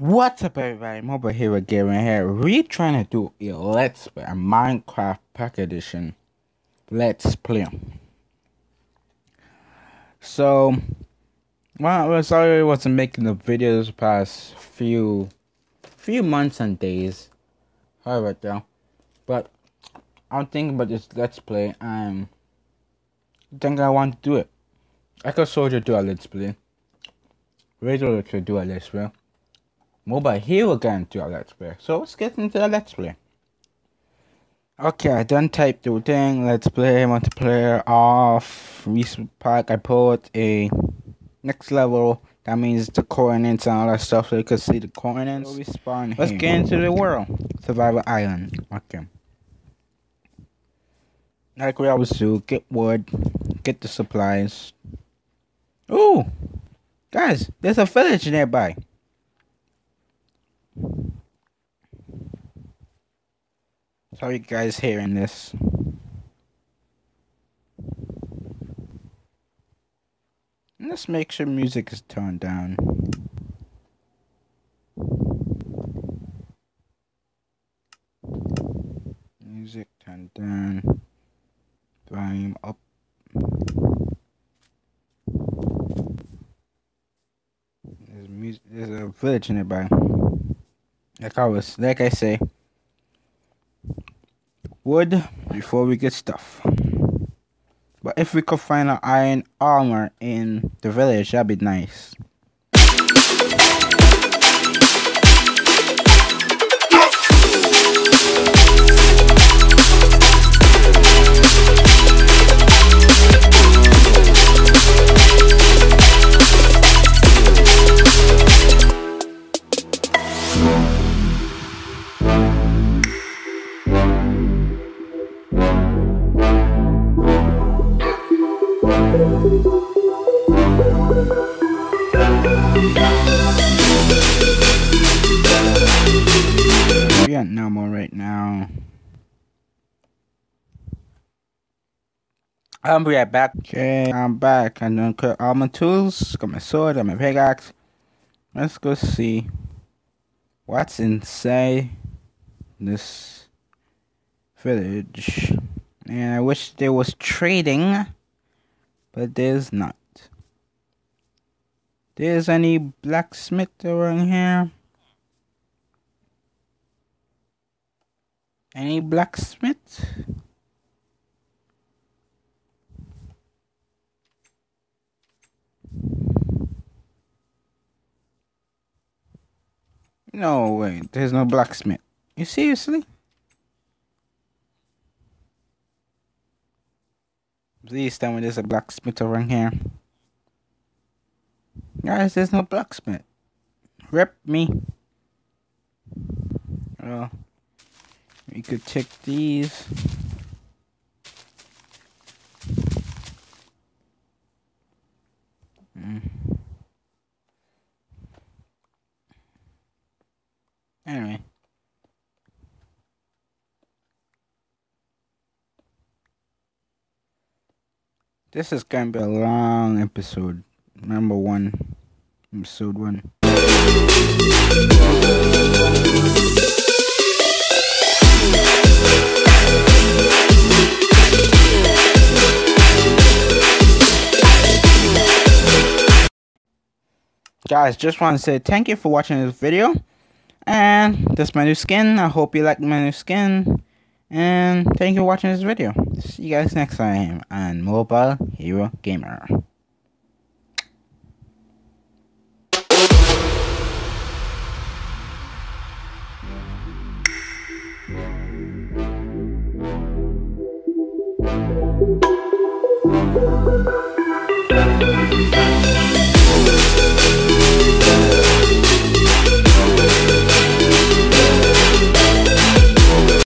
What's up everybody, Mobile Hero Gamer here. We're trying to do a Let's Play, a Minecraft Pocket Edition Let's Play. So, well, I sorry I wasn't making the videos past few, few months and days. About that. But, I'm thinking about this Let's Play and I think I want to do it. I could soldier do a Let's Play. Radio could do a Let's Play mobile hero game to our let's play. So let's get into the let's play. Okay, I done typed the thing. Let's play multiplayer off. Recent pack. I put a next level. That means the coordinates and all that stuff, so you can see the coordinates. So spawn Let's get into the world. Survival Island. Okay. Like we always do, get wood, get the supplies. Ooh, guys, there's a village nearby. Sorry you guys hearing this. Let's make sure music is turned down. Music turned down. Volume up. There's music. There's a village nearby. Like I was, like I say, wood before we get stuff. But if we could find an iron armor in the village, that'd be nice. I'll be right back. Okay, I'm back. I'm gonna cut all my tools. Got my sword, got my pickaxe. Let's go see what's inside this village. And I wish there was trading, but there's not. There's any blacksmith around here? Any blacksmith? No way, there's no blacksmith. You seriously? Please tell me there's a blacksmith around here. Guys, there's no blacksmith. Rip me. Well, we could check these. Mm. Anyway. This is going to be a long episode. Number one. Episode one. Guys, just want to say thank you for watching this video. And that's my new skin. I hope you like my new skin. And thank you for watching this video. See you guys next time on Mobile Hero Gamer. Yeah.